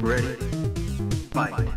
Ready. Fight.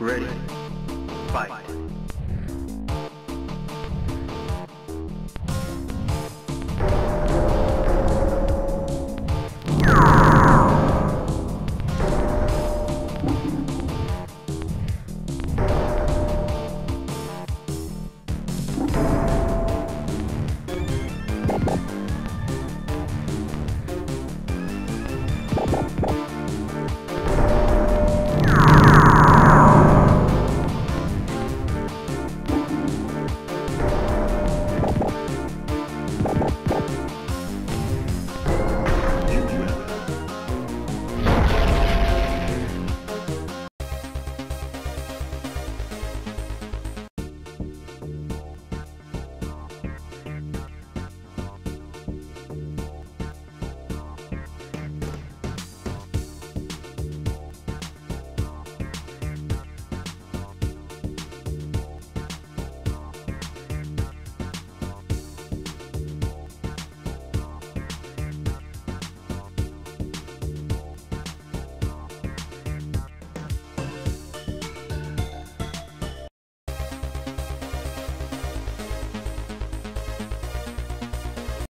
Ready. Fight.